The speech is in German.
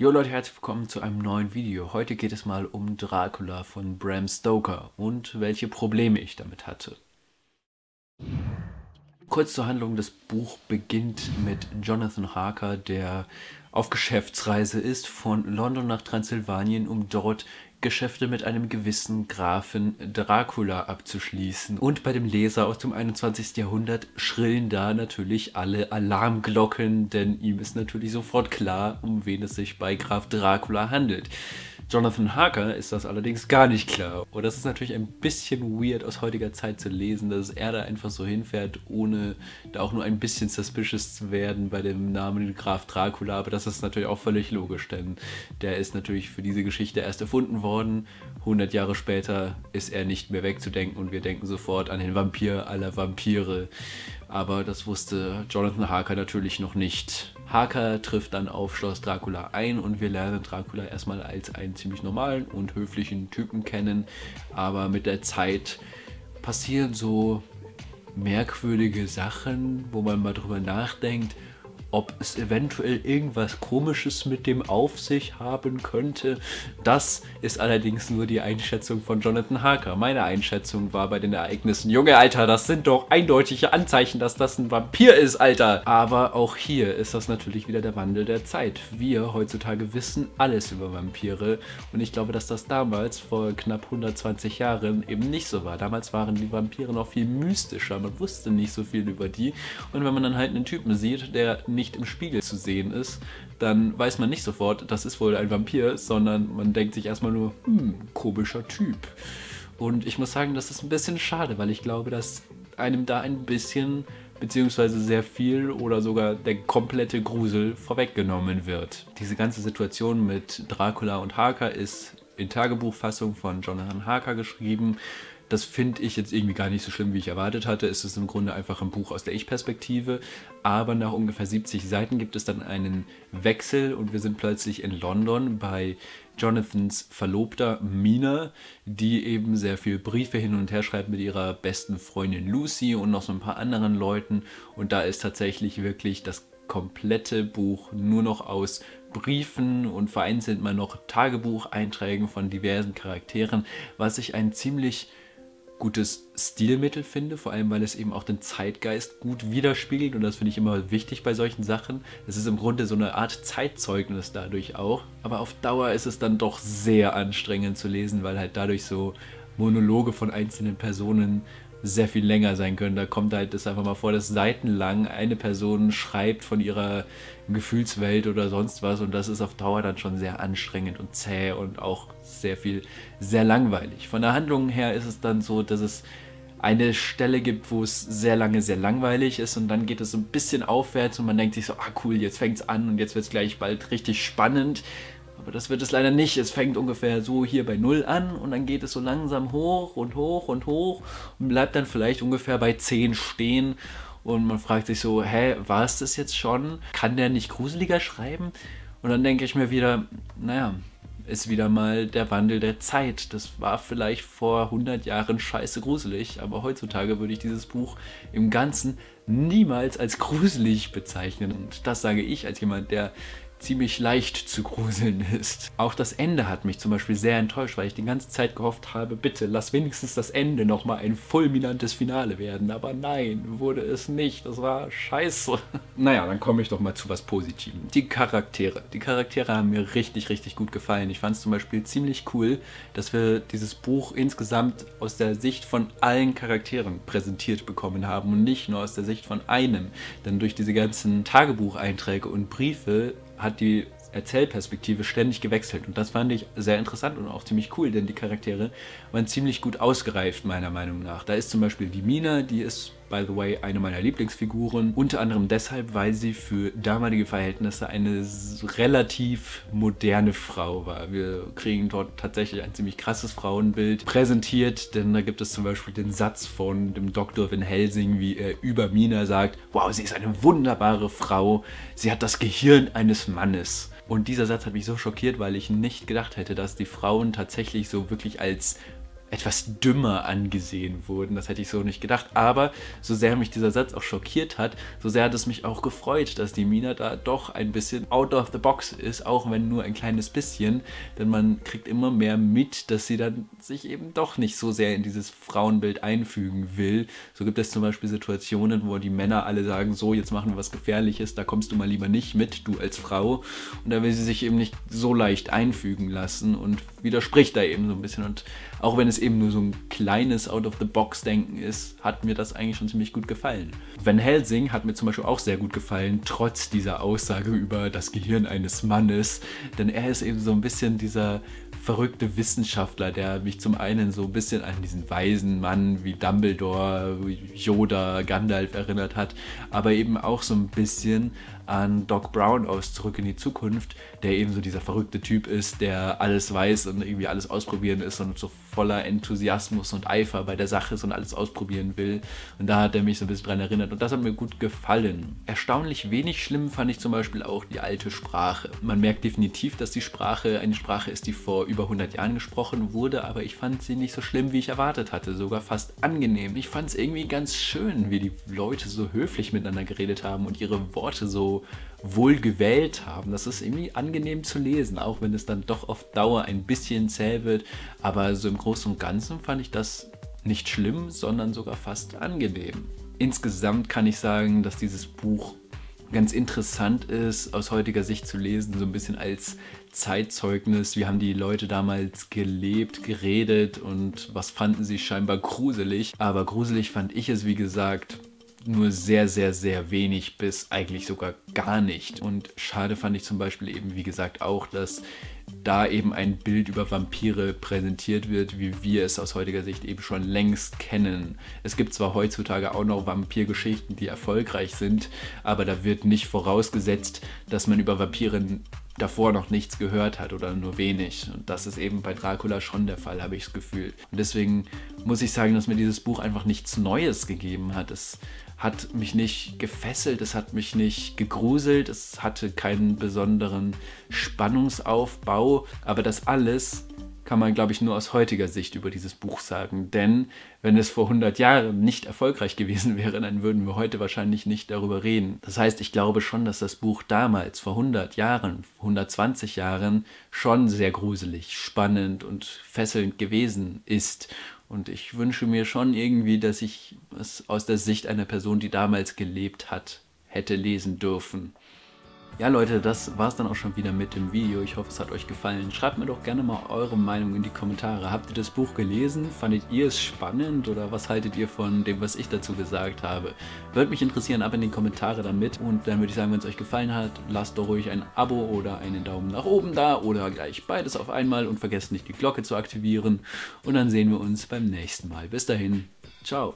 Jo Leute, herzlich willkommen zu einem neuen Video. Heute geht es mal um Dracula von Bram Stoker und welche Probleme ich damit hatte. Kurz zur Handlung, das Buch beginnt mit Jonathan Harker, der auf Geschäftsreise ist von London nach Transsilvanien, um dort Geschäfte mit einem gewissen Grafen Dracula abzuschließen. Und bei dem Leser aus dem 21. Jahrhundert schrillen da natürlich alle Alarmglocken, denn ihm ist natürlich sofort klar, um wen es sich bei Graf Dracula handelt. Jonathan Harker ist das allerdings gar nicht klar. Und das ist natürlich ein bisschen weird aus heutiger Zeit zu lesen, dass er da einfach so hinfährt, ohne da auch nur ein bisschen suspicious zu werden bei dem Namen Graf Dracula. Aber das ist natürlich auch völlig logisch, denn der ist natürlich für diese Geschichte erst erfunden worden. 100 Jahre später ist er nicht mehr wegzudenken und wir denken sofort an den Vampir aller Vampire. Aber das wusste Jonathan Harker natürlich noch nicht. Harker trifft dann auf Schloss Dracula ein und wir lernen Dracula erstmal als einen ziemlich normalen und höflichen Typen kennen. Aber mit der Zeit passieren so merkwürdige Sachen, wo man mal drüber nachdenkt, ob es eventuell irgendwas Komisches mit dem auf sich haben könnte. Das ist allerdings nur die Einschätzung von Jonathan Harker. Meine Einschätzung war bei den Ereignissen, Junge, Alter, das sind doch eindeutige Anzeichen, dass das ein Vampir ist, Alter. Aber auch hier ist das natürlich wieder der Wandel der Zeit. Wir heutzutage wissen alles über Vampire und ich glaube, dass das damals vor knapp 120 Jahren eben nicht so war. Damals waren die Vampire noch viel mystischer, man wusste nicht so viel über die und wenn man dann halt einen Typen sieht, der nicht im Spiegel zu sehen ist, dann weiß man nicht sofort, das ist wohl ein Vampir, sondern man denkt sich erstmal nur, hm, komischer Typ. Und ich muss sagen, das ist ein bisschen schade, weil ich glaube, dass einem da ein bisschen, beziehungsweise sehr viel oder sogar der komplette Grusel vorweggenommen wird. Diese ganze Situation mit Dracula und Harker ist in Tagebuchfassung von Jonathan Harker geschrieben. Das finde ich jetzt irgendwie gar nicht so schlimm, wie ich erwartet hatte. Es ist im Grunde einfach ein Buch aus der Ich-Perspektive. Aber nach ungefähr 70 Seiten gibt es dann einen Wechsel und wir sind plötzlich in London bei Jonathans Verlobter Mina, die eben sehr viel Briefe hin und her schreibt mit ihrer besten Freundin Lucy und noch so ein paar anderen Leuten. Und da ist tatsächlich wirklich das komplette Buch nur noch aus Briefen und vereinzelt mal noch Tagebucheinträgen von diversen Charakteren, was ich ein ziemlich gutes Stilmittel finde, vor allem weil es eben auch den Zeitgeist gut widerspiegelt und das finde ich immer wichtig bei solchen Sachen. Es ist im Grunde so eine Art Zeitzeugnis dadurch auch, aber auf Dauer ist es dann doch sehr anstrengend zu lesen, weil halt dadurch so Monologe von einzelnen Personen sehr viel länger sein können. Da kommt halt das einfach mal vor, dass seitenlang eine Person schreibt von ihrer Gefühlswelt oder sonst was und das ist auf Dauer dann schon sehr anstrengend und zäh und auch sehr viel, sehr langweilig. Von der Handlung her ist es dann so, dass es eine Stelle gibt, wo es sehr lange sehr langweilig ist und dann geht es so ein bisschen aufwärts und man denkt sich so, ah cool, jetzt fängt es an und jetzt wird es gleich bald richtig spannend aber das wird es leider nicht. Es fängt ungefähr so hier bei 0 an und dann geht es so langsam hoch und hoch und hoch und bleibt dann vielleicht ungefähr bei 10 stehen. Und man fragt sich so, hä, war es das jetzt schon? Kann der nicht gruseliger schreiben? Und dann denke ich mir wieder, naja, ist wieder mal der Wandel der Zeit. Das war vielleicht vor 100 Jahren scheiße gruselig, aber heutzutage würde ich dieses Buch im Ganzen niemals als gruselig bezeichnen. Und das sage ich als jemand, der ziemlich leicht zu gruseln ist. Auch das Ende hat mich zum Beispiel sehr enttäuscht, weil ich die ganze Zeit gehofft habe, bitte lass wenigstens das Ende nochmal ein fulminantes Finale werden. Aber nein, wurde es nicht. Das war scheiße. Naja, dann komme ich doch mal zu was Positivem. Die Charaktere. Die Charaktere haben mir richtig, richtig gut gefallen. Ich fand es zum Beispiel ziemlich cool, dass wir dieses Buch insgesamt aus der Sicht von allen Charakteren präsentiert bekommen haben und nicht nur aus der Sicht von einem. Denn durch diese ganzen Tagebucheinträge und Briefe hat die Erzählperspektive ständig gewechselt und das fand ich sehr interessant und auch ziemlich cool, denn die Charaktere waren ziemlich gut ausgereift, meiner Meinung nach. Da ist zum Beispiel die Mina, die ist, by the way, eine meiner Lieblingsfiguren, unter anderem deshalb, weil sie für damalige Verhältnisse eine relativ moderne Frau war. Wir kriegen dort tatsächlich ein ziemlich krasses Frauenbild präsentiert, denn da gibt es zum Beispiel den Satz von dem Doktor Van Helsing, wie er über Mina sagt, wow, sie ist eine wunderbare Frau, sie hat das Gehirn eines Mannes. Und dieser Satz hat mich so schockiert, weil ich nicht gedacht hätte, dass die Frauen tatsächlich so wirklich als etwas dümmer angesehen wurden. Das hätte ich so nicht gedacht. Aber so sehr mich dieser Satz auch schockiert hat, so sehr hat es mich auch gefreut, dass die Mina da doch ein bisschen out of the box ist, auch wenn nur ein kleines bisschen. Denn man kriegt immer mehr mit, dass sie dann sich eben doch nicht so sehr in dieses Frauenbild einfügen will. So gibt es zum Beispiel Situationen, wo die Männer alle sagen, so, jetzt machen wir was Gefährliches, da kommst du mal lieber nicht mit, du als Frau. Und da will sie sich eben nicht so leicht einfügen lassen und widerspricht da eben so ein bisschen. Und auch wenn es eben nur so ein kleines Out-of-the-Box-Denken ist, hat mir das eigentlich schon ziemlich gut gefallen. Van Helsing hat mir zum Beispiel auch sehr gut gefallen, trotz dieser Aussage über das Gehirn eines Mannes. Denn er ist eben so ein bisschen dieser verrückte Wissenschaftler, der mich zum einen so ein bisschen an diesen weisen Mann wie Dumbledore, Yoda, Gandalf erinnert hat, aber eben auch so ein bisschen an Doc Brown aus Zurück in die Zukunft, der eben so dieser verrückte Typ ist, der alles weiß und irgendwie alles ausprobieren ist und so voller Enthusiasmus und Eifer bei der Sache ist und alles ausprobieren will. Und da hat er mich so ein bisschen dran erinnert und das hat mir gut gefallen. Erstaunlich wenig schlimm fand ich zum Beispiel auch die alte Sprache. Man merkt definitiv, dass die Sprache eine Sprache ist, die vor über 100 Jahren gesprochen wurde, aber ich fand sie nicht so schlimm, wie ich erwartet hatte, sogar fast angenehm. Ich fand es irgendwie ganz schön, wie die Leute so höflich miteinander geredet haben und ihre Worte so wohl gewählt haben. Das ist irgendwie angenehm zu lesen, auch wenn es dann doch auf Dauer ein bisschen zäh wird. Aber so im Großen und Ganzen fand ich das nicht schlimm, sondern sogar fast angenehm. Insgesamt kann ich sagen, dass dieses Buch ganz interessant ist, aus heutiger Sicht zu lesen, so ein bisschen als Zeitzeugnis. Wie haben die Leute damals gelebt, geredet und was fanden sie scheinbar gruselig. Aber gruselig fand ich es, wie gesagt, nur sehr, sehr, sehr wenig bis eigentlich sogar gar nicht. Und schade fand ich zum Beispiel eben, wie gesagt, auch, dass da eben ein Bild über Vampire präsentiert wird, wie wir es aus heutiger Sicht eben schon längst kennen. Es gibt zwar heutzutage auch noch Vampirgeschichten, die erfolgreich sind, aber da wird nicht vorausgesetzt, dass man über Vampire davor noch nichts gehört hat oder nur wenig. Und das ist eben bei Dracula schon der Fall, habe ich das Gefühl. Und deswegen muss ich sagen, dass mir dieses Buch einfach nichts Neues gegeben hat. Es hat mich nicht gefesselt, es hat mich nicht gegruselt, es hatte keinen besonderen Spannungsaufbau, aber das alles kann man, glaube ich, nur aus heutiger Sicht über dieses Buch sagen. Denn wenn es vor 100 Jahren nicht erfolgreich gewesen wäre, dann würden wir heute wahrscheinlich nicht darüber reden. Das heißt, ich glaube schon, dass das Buch damals, vor 100 Jahren, 120 Jahren, schon sehr gruselig, spannend und fesselnd gewesen ist. Und ich wünsche mir schon irgendwie, dass ich es aus der Sicht einer Person, die damals gelebt hat, hätte lesen dürfen. Ja Leute, das war es dann auch schon wieder mit dem Video. Ich hoffe, es hat euch gefallen. Schreibt mir doch gerne mal eure Meinung in die Kommentare. Habt ihr das Buch gelesen? Fandet ihr es spannend oder was haltet ihr von dem, was ich dazu gesagt habe? Würde mich interessieren, ab in die Kommentare damit. Und dann würde ich sagen, wenn es euch gefallen hat, lasst doch ruhig ein Abo oder einen Daumen nach oben da oder gleich beides auf einmal und vergesst nicht die Glocke zu aktivieren. Und dann sehen wir uns beim nächsten Mal. Bis dahin, ciao.